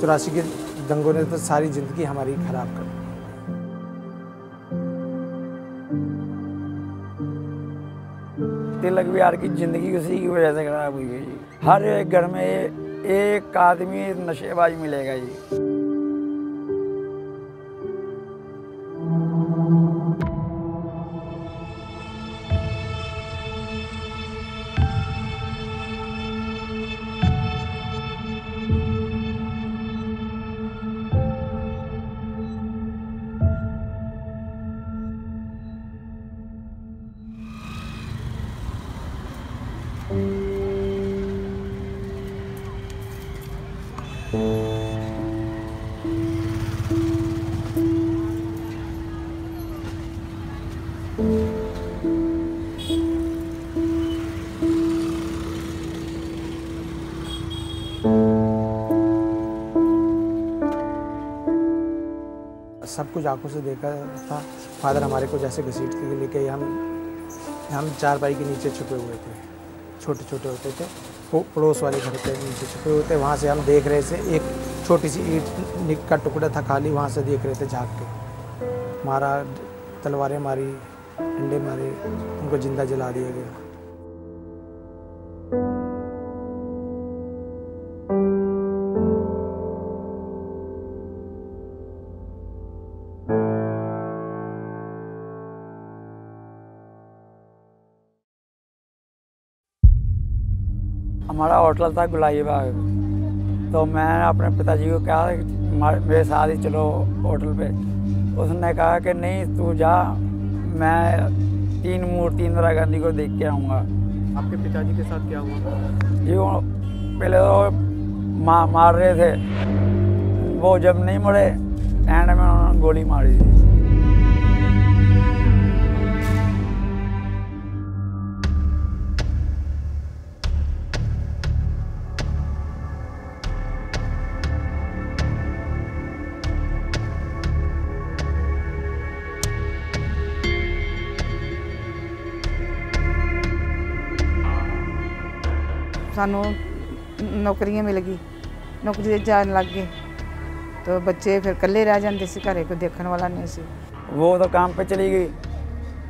चौरासी के दंगों ने तो सारी ज़िंदगी हमारी खराब कर दी। तिलक बिहार की ज़िंदगी उसी की वजह से खराब हुई है जी हर एक घर में एक आदमी नशेबाज मिलेगा जी सब कुछ आँखों से देखा था। फादर हमारे को जैसे घसीट के लेके हम हम चार भाई के नीचे छुपे हुए थे। छोटे छोटे होते थे। वो पड़ोस वाले घर के नीचे छुपे हुए थे। वहाँ से हम देख रहे थे, एक छोटी सी ईट निक का टुकड़ा था खाली, वहाँ से देख रहे थे झाँक के। मारा, तलवारें मारी, डंडे मारे, उनको ज़िंदा जला दिया गया। हमारा होटल था गुलाई बाग तो मैंने अपने पिताजी को कहा मेरे साथ ही चलो होटल पे उसने कहा कि नहीं तू जा मैं तीन मूर्ति इंदिरा गांधी को देख के आऊँगा आपके पिताजी के साथ क्या हुआ जी वो पहले तो मा, मार रहे थे वो जब नहीं मरे एंड में उन्होंने गोली मारी थी ਸਾਨੂੰ ਨੌਕਰੀਆਂ ਮਿਲ ਗਈ ਨੌਕਰੀ ਤੇ ਜਾਣ ਲੱਗ ਗਏ ਤਾਂ ਬੱਚੇ ਫਿਰ ਇਕੱਲੇ ਰਹਿ ਜਾਂਦੇ ਸੀ ਘਰੇ ਕੋਈ ਦੇਖਣ ਵਾਲਾ ਨਹੀਂ ਸੀ वो तो काम पे चली गई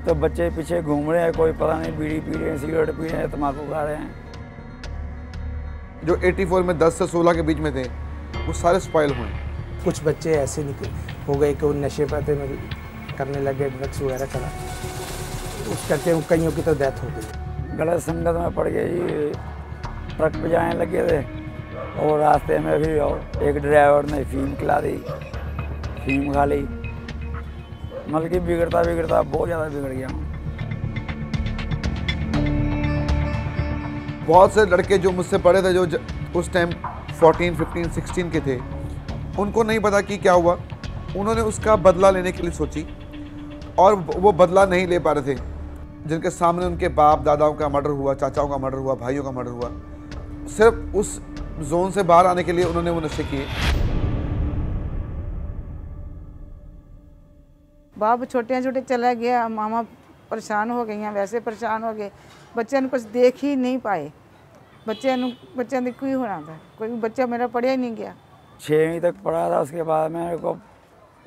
तो बच्चे पीछे घूम रहे हैं कोई पता नहीं बीड़ी पी रहे हैं सिगरेट पी रहे हैं तम्बाकू खा रहे हैं जो 84 में 10 से 16 के बीच में थे वो सारे स्पॉइल हुए कुछ बच्चे ऐसे निकल हो गए कि वो नशे पते में करने लगे ड्रग्स वगैरह चला उस करके वो कईयों की तो डेथ हो गई गलत संगत में पड़ गए जी ट्रक पे जाने लगे थे और रास्ते में भी और एक ड्राइवर ने फीम खिला दी फीम खा ली। मतलब कि बिगड़ता बिगड़ता बहुत ज़्यादा बिगड़ गया। बहुत से लड़के जो मुझसे पढ़े थे जो उस टाइम 14, 15, 16 के थे उनको नहीं पता कि क्या हुआ। उन्होंने उसका बदला लेने के लिए सोची और वो बदला नहीं ले पा रहे थे। जिनके सामने उनके बाप दादाओं का मर्डर हुआ चाचाओं का मर्डर हुआ भाइयों का मर्डर हुआ सिर्फ़ उस जोन से बाहर आने के लिए उन्होंने वो नशे किए। बाप छोटे छोटे चला गया मामा परेशान हो गई वैसे परेशान हो गए। बच्चे कुछ देख ही नहीं पाए। बच्चे बच्चे ने क्यों होना था? कोई बच्चा मेरा पढ़िया ही नहीं गया। छवीं तक पढ़ा था उसके बाद मेरे को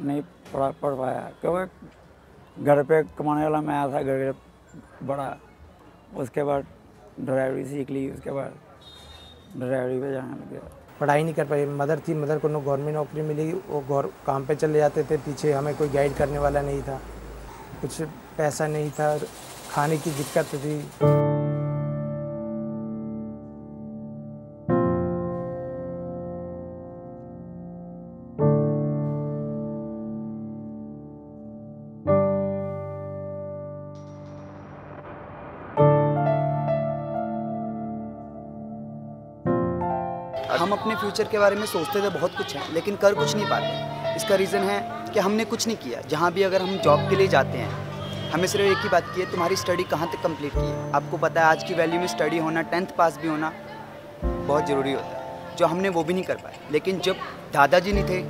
नहीं पढ़ा पढ़ पाया। क्योंकि घर पे कमाने वाला मैं आया था घर बड़ा। उसके बाद ड्राइवरी सीख ली उसके बाद ड्राइवरी पे जाने लग। गया पढ़ाई नहीं कर पाई मदर थी, मदर को नो गवर्नमेंट नौकरी मिली वो गौर काम पे चले जाते थे। पीछे हमें कोई गाइड करने वाला नहीं था। कुछ पैसा नहीं था, खाने की दिक्कत थी। हम अपने फ्यूचर के बारे में सोचते थे, बहुत कुछ है, लेकिन कर कुछ नहीं पाते। इसका रीज़न है कि हमने कुछ नहीं किया। जहाँ भी अगर हम जॉब के लिए जाते हैं, हमें सिर्फ़ एक ही बात की है, तुम्हारी स्टडी कहाँ तक कंप्लीट की है? आपको पता है, आज की वैल्यू में स्टडी होना, टेंथ पास भी होना बहुत ज़रूरी होता है, जो हमने वो भी नहीं कर पाए। लेकिन जब दादाजी नहीं थे,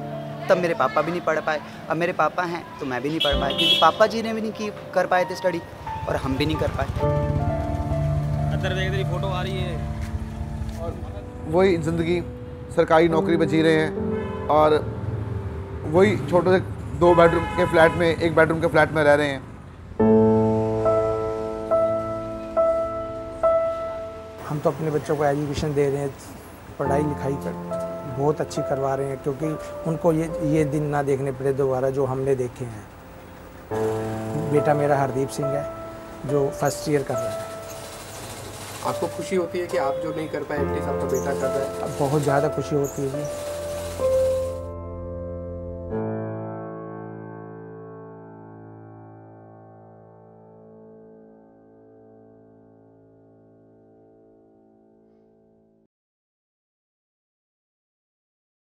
तब मेरे पापा भी नहीं पढ़ पाए। अब मेरे पापा हैं तो मैं भी नहीं पढ़ पाया, क्योंकि पापा जी ने भी नहीं की, कर पाए थे स्टडी, और हम भी नहीं कर पाए। फ़ोटो आ रही है। वही ज़िंदगी सरकारी नौकरी में जी रहे हैं और वही छोटे से दो बेडरूम के फ्लैट में, एक बेडरूम के फ्लैट में रह रहे हैं। हम तो अपने बच्चों को एजुकेशन दे रहे हैं, पढ़ाई लिखाई कर, बहुत अच्छी करवा रहे हैं, क्योंकि उनको ये ये दिन ना देखने पड़े दोबारा जो हमने देखे हैं। बेटा मेरा हरदीप सिंह है, जो फ़र्स्ट ईयर कर रहा है। आपको खुशी होती है कि आप जो नहीं कर पाए, एटलीस्ट आपका बेटा कर रहा है। बहुत ज़्यादा खुशी होती है